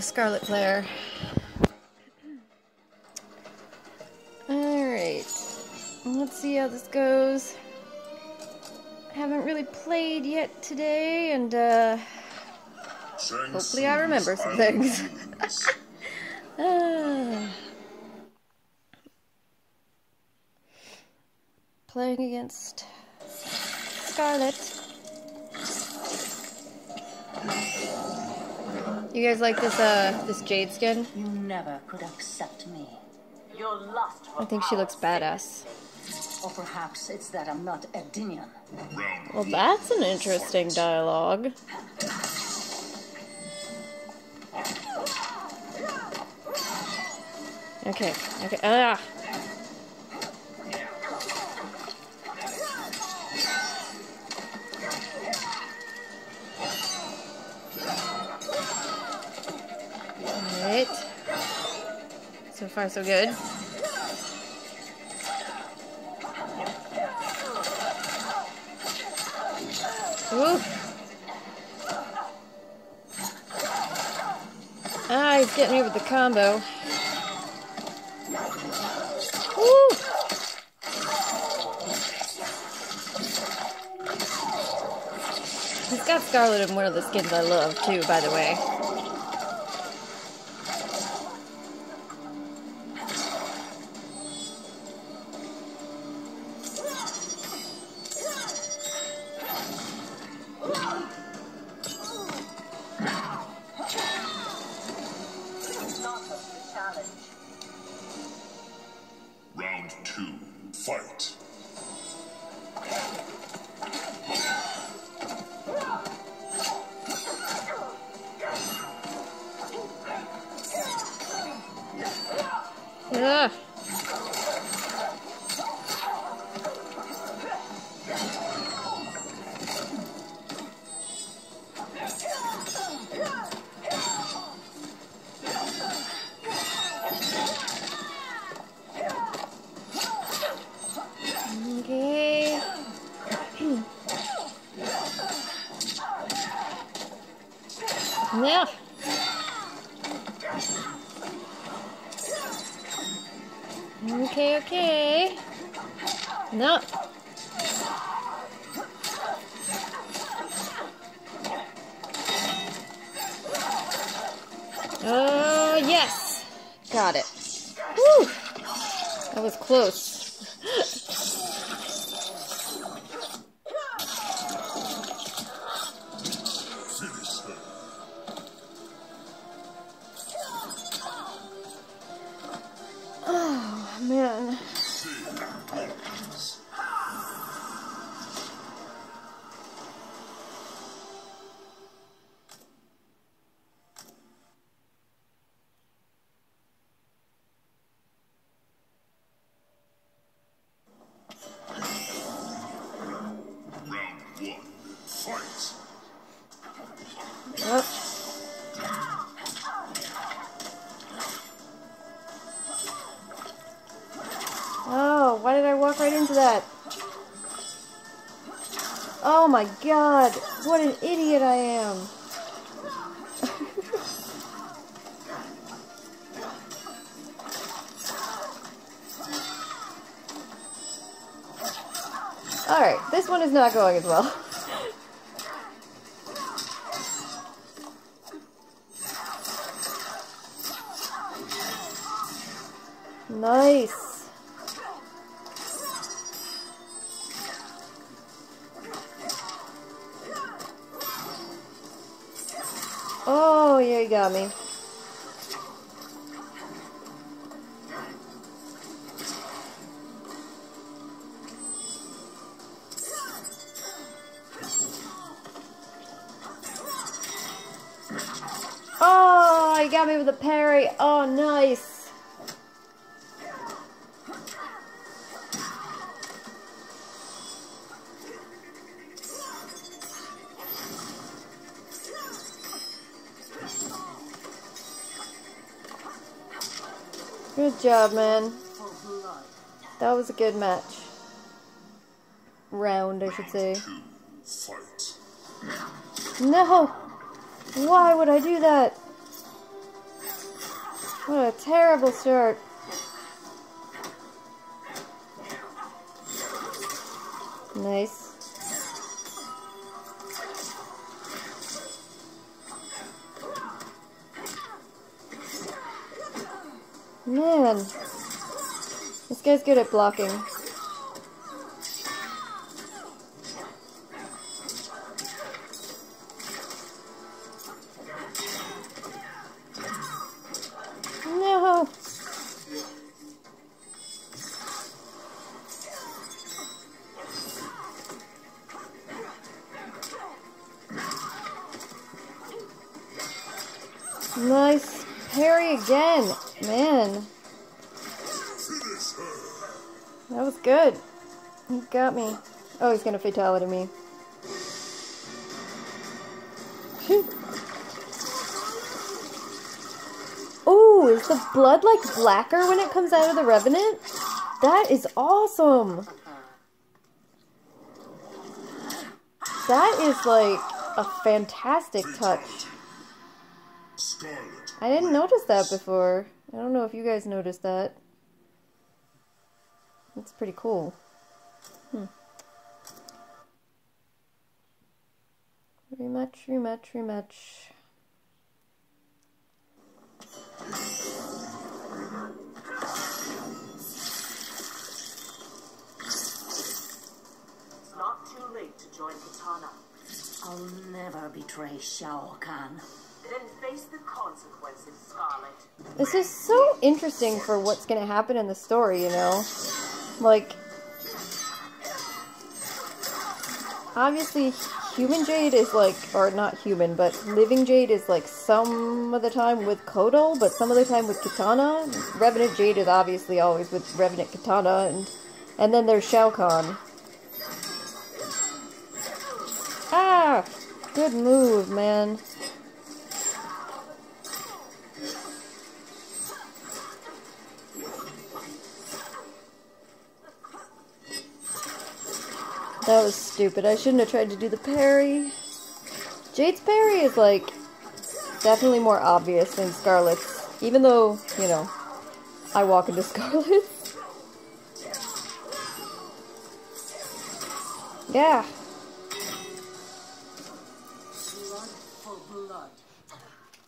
Skarlet Player. Alright. Let's see how this goes. Haven't really played yet today, and uh, hopefully I remember some things. ah. Playing against Skarlet. You guys like this uh this jade skin? You never could accept me. Your lust I think she looks badass. Or perhaps it's that I'm not Edenian. Well, that's an interesting dialogue. Okay, okay, ah! So far, so good. Ooh. Ah, he's getting me with the combo. Woo! He's got Skarlet in one of the skins I love too, by the way. Yeah. Okay, okay. No. Oh, yes. Got it. Woo. That was close. My god, what an idiot I am. Alright, this one is not going as well. Nice. Oh, yeah, you got me. Oh, you got me with a parry. Oh, nice. Good job, man. That was a good match. Round, I should say. No! Why would I do that? What a terrible start. Nice. Man. This guy's good at blocking. No. Nice parry again. Man. That was good. He got me. Oh, he's gonna fatality me. oh, is the blood like blacker when it comes out of the Revenant? That is awesome. That is like a fantastic touch. I didn't notice that before. I don't know if you guys noticed that. That's pretty cool. Hmm. Rematch, rematch, rematch. It's not too late to join Kitana. I'll never betray Shao Kahn. This is so interesting for what's going to happen in the story, you know? Like, obviously, human Jade is like, or not human, but living Jade is like some of the time with Kotal, but some of the time with Kitana. Revenant Jade is obviously always with Revenant Kitana, and and then there's Shao Kahn. Ah! Good move, man. That was stupid. I shouldn't have tried to do the parry. Jade's parry is like definitely more obvious than Skarlet's. Even though, you know, I walk into Skarlet's. Yeah.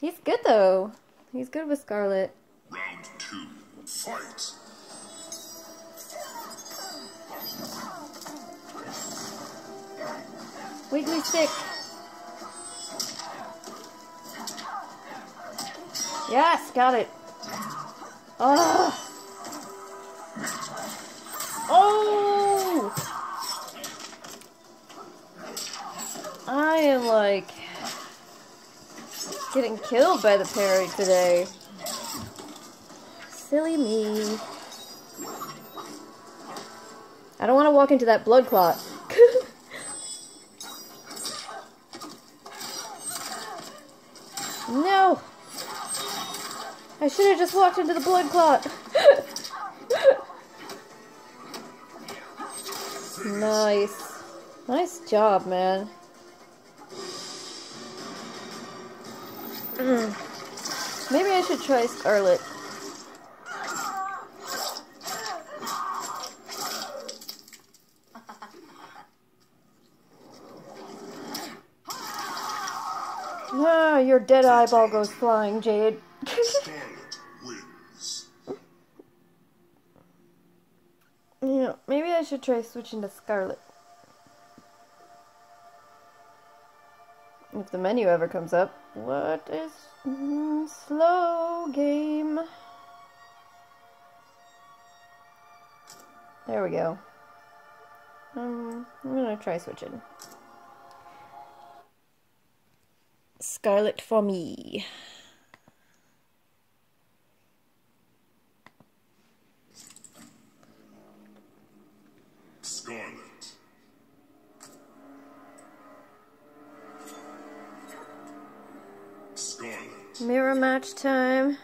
He's good though. He's good with Skarlet. Round two, fight. Weekly stick. Yes, got it. Oh. Oh. I am like getting killed by the parry today. Silly me. I don't want to walk into that blood clot. No! I should have just walked into the blood clot. nice. Nice job, man. Mm. Maybe I should try Skarlet. Ah, your dead eyeball goes flying, Jade. Skarlet wins. yeah, maybe I should try switching to Skarlet. If the menu ever comes up. What is mm, slow game? There we go. Um, I'm gonna try switching. Skarlet for me. much time.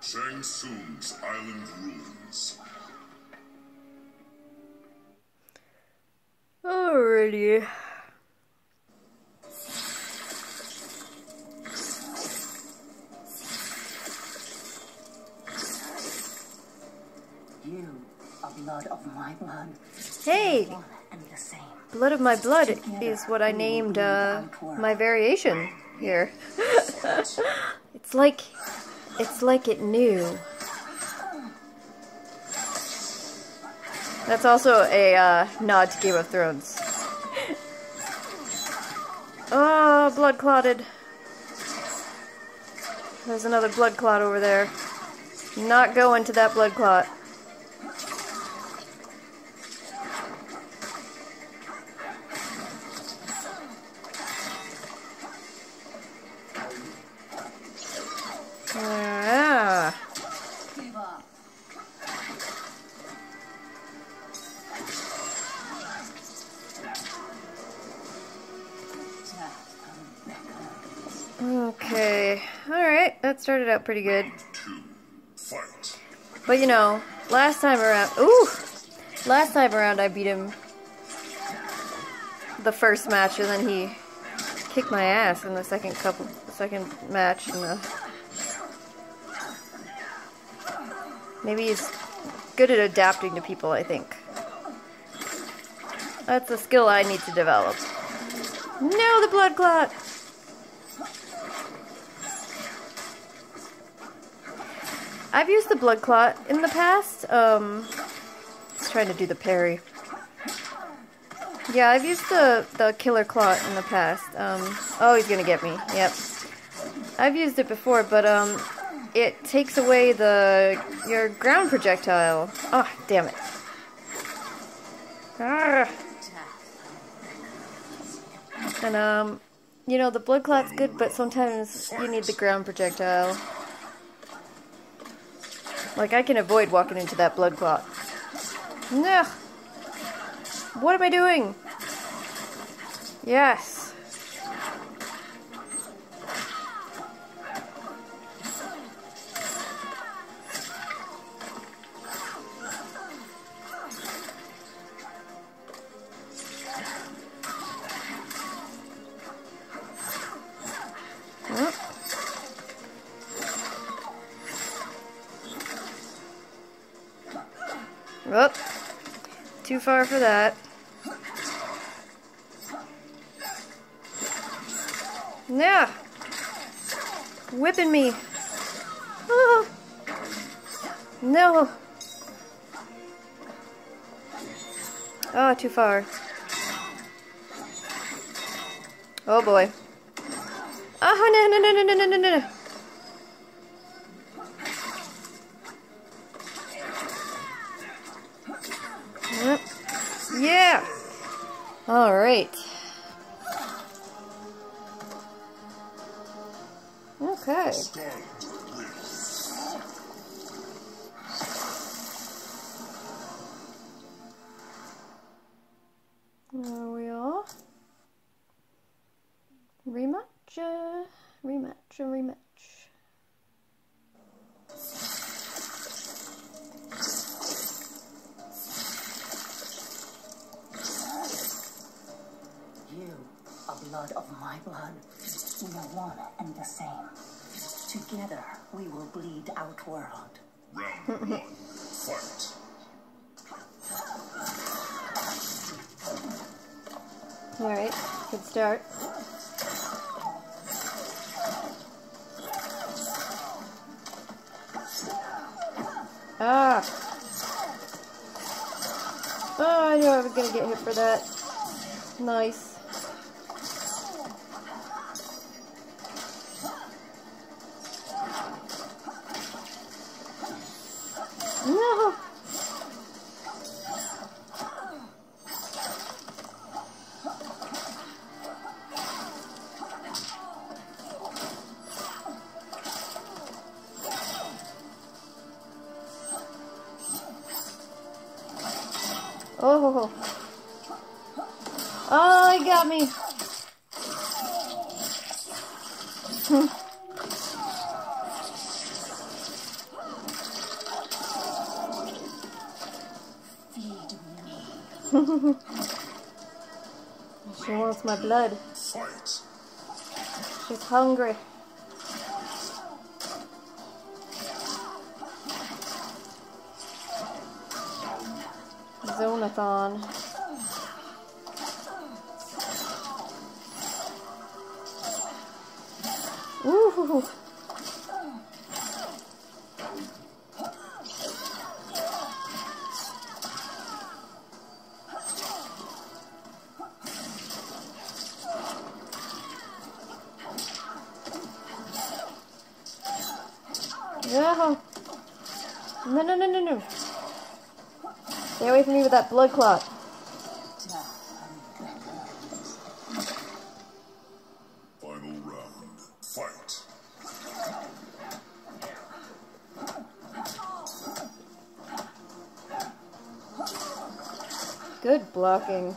Shang Tsung's Island Ruins. Alrighty. Blood of my blood is what I named uh, my variation here. it's like, it's like it knew. That's also a uh, nod to Game of Thrones. oh, blood clotted. There's another blood clot over there. Not going to that blood clot. Pretty good. But you know, last time around. Ooh! Last time around, I beat him the first match, and then he kicked my ass in the second couple, second match. And the, maybe he's good at adapting to people. I think that's a skill I need to develop. No, the blood clot. I've used the blood clot in the past. Um, just trying to do the parry. Yeah, I've used the the killer clot in the past. Um, oh, he's gonna get me. Yep. I've used it before, but um, it takes away the your ground projectile. Oh, damn it. Ah. And um, you know the blood clot's good, but sometimes you need the ground projectile. Like, I can avoid walking into that blood clot. No! What am I doing? Yes. Far for that. Yeah. Whipping me. Oh. No. Oh, too far. Oh boy. Oh, no, no, no, no, no, no, no, no. All right. All right. Good start. Ah. Oh, I knew I was gonna get hit for that. Nice. She wants my blood. She's hungry. Zonathon. No. No, no, no, no, no. Stay away from me with that blood clot. Final round. Fight. Good blocking.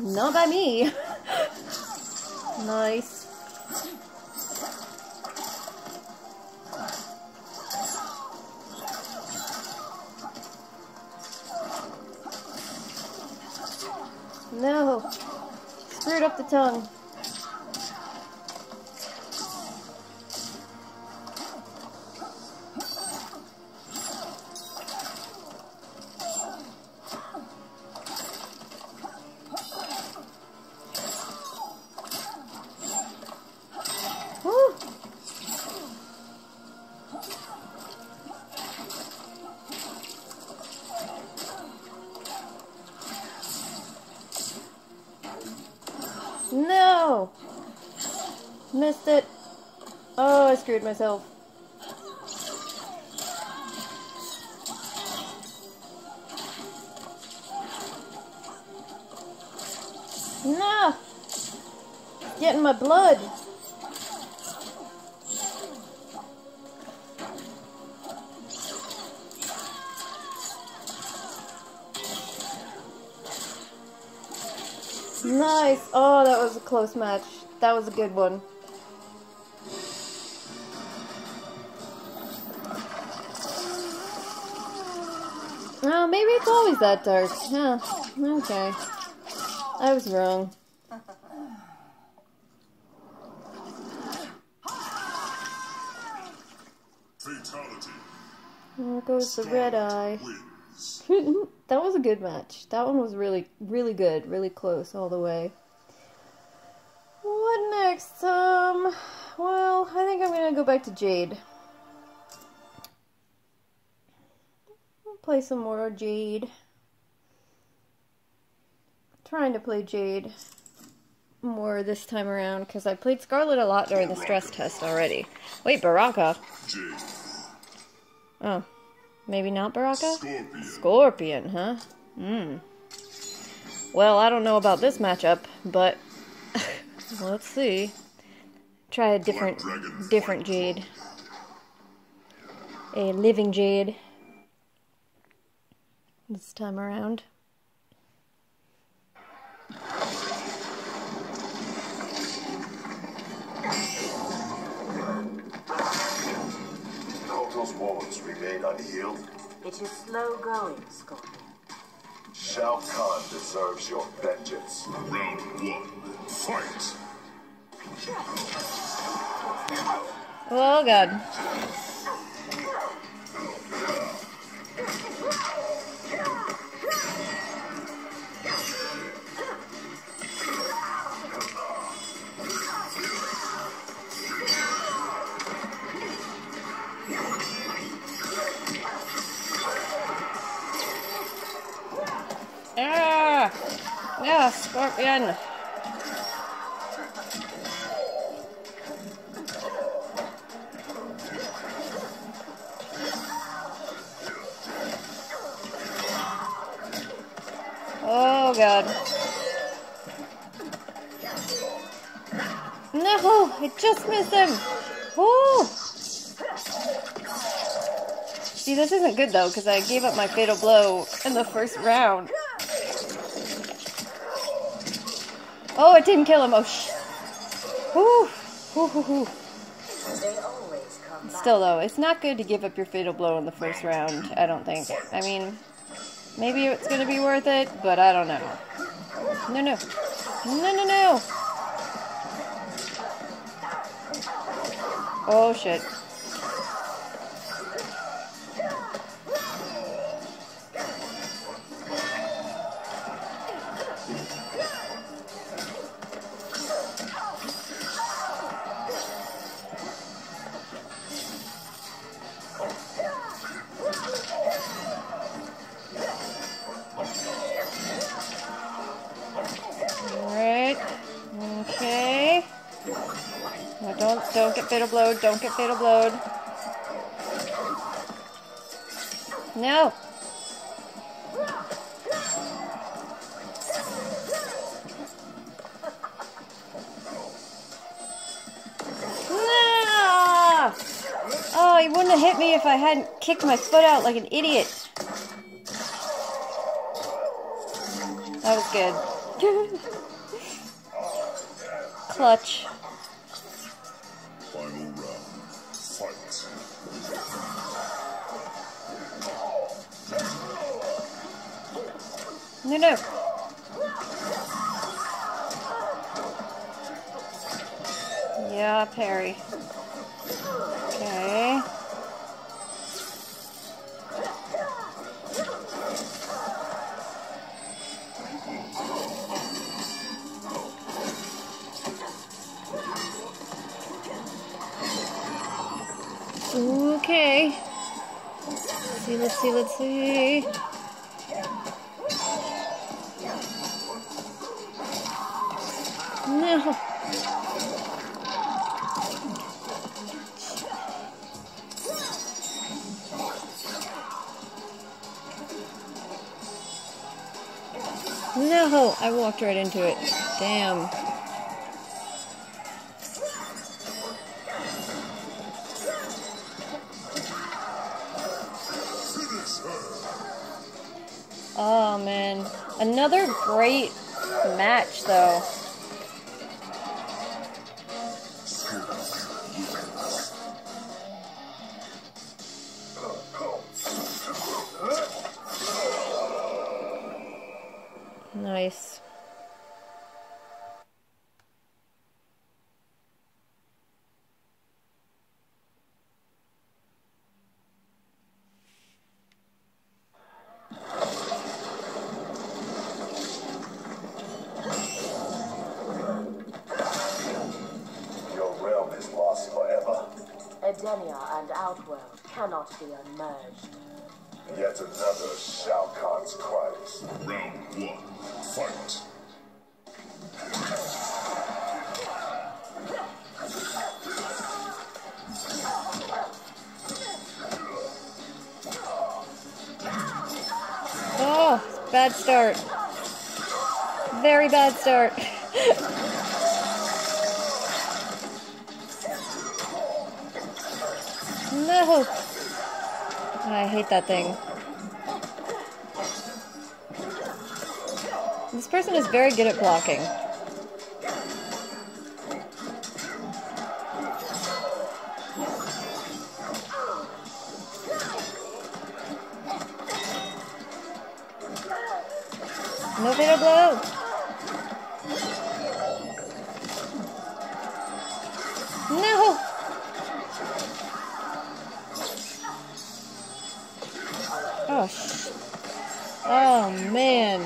Not by me. nice. The tongue. Missed it. Oh, I screwed myself. No! Getting my blood. Nice. Oh, that was a close match. That was a good one. Oh, maybe it's always that dark. Huh. Okay. I was wrong. Fatality. There goes the red eye. That was a good match. That one was really, really good. Really close all the way. What next? Um, well, I think I'm gonna go back to Jade. Play some more Jade. Trying to play Jade more this time around because I played Skarlet a lot during the stress test already. Wait, Baraka. Oh, maybe not Baraka? Scorpion. Scorpion, huh? Hmm. Well, I don't know about this matchup, but let's see. Try a different, different jade. A living jade. This time around. All those wounds remain unhealed. It is slow going, Scorpion. Shao Kahn deserves your vengeance. Round one. Fight. Oh god. Isn't good though, because I gave up my fatal blow in the first round. Oh, it didn't kill him. Oh. Still, though, it's not good to give up your fatal blow in the first round, I don't think. I mean, maybe it's gonna be worth it, but I don't know. No, no. No, no, no. Oh, shit. Get fatal blowed. Don't get fatal blowed. No. Ah! Oh, he wouldn't have hit me if I hadn't kicked my foot out like an idiot. That was good. Clutch. No, no. Yeah, parry. Okay. Okay. Let's see, let's see, let's see. I walked right into it. Damn. Oh man, another great match though. Nice. Bad start. Very bad start. no. I hate that thing. This person is very good at blocking. Oh. Oh man.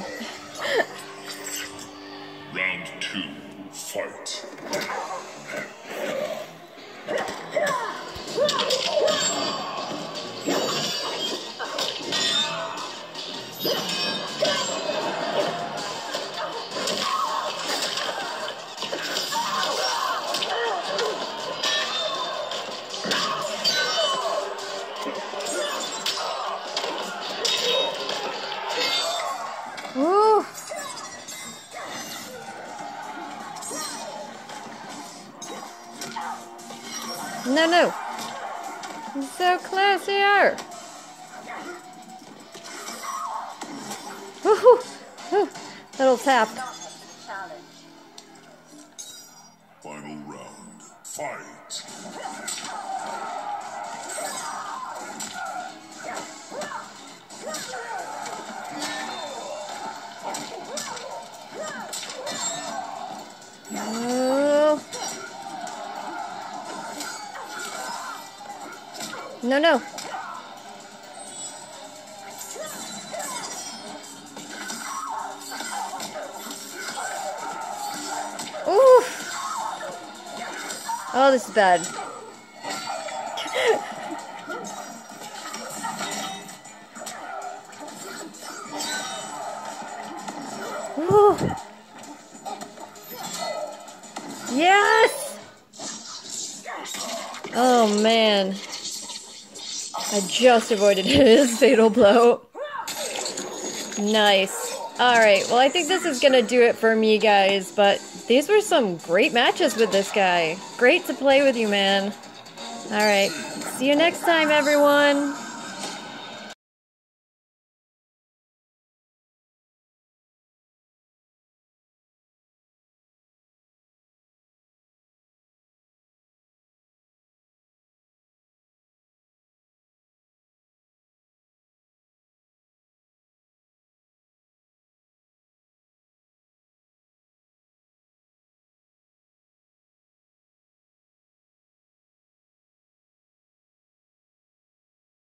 up. Final round. Fight. No, no. Oh, this is bad. Yes! Oh man. I just avoided his fatal blow. Nice. Alright, well I think this is gonna do it for me guys, but these were some great matches with this guy. Great to play with you, man. Alright, see you next time everyone!